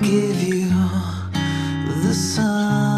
give you the sun.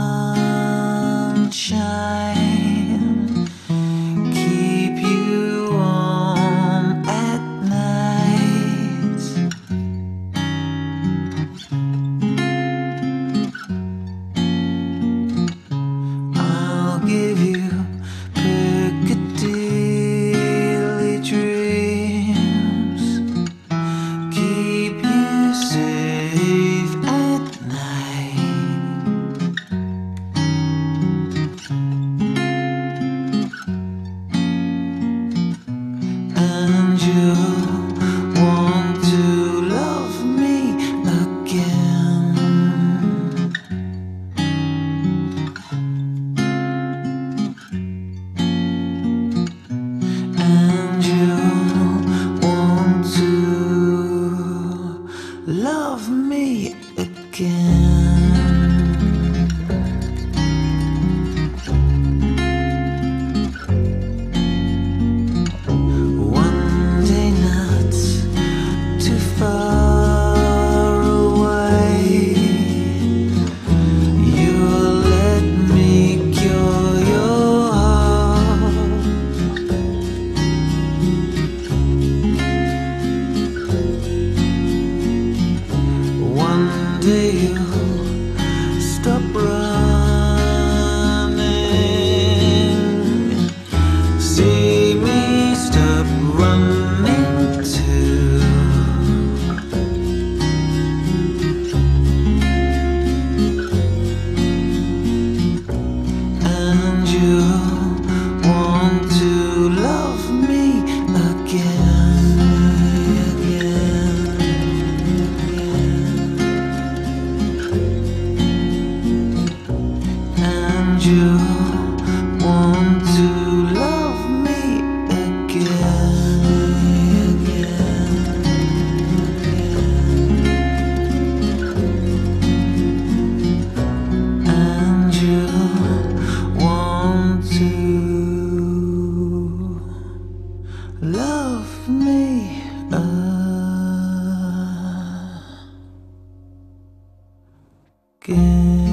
雨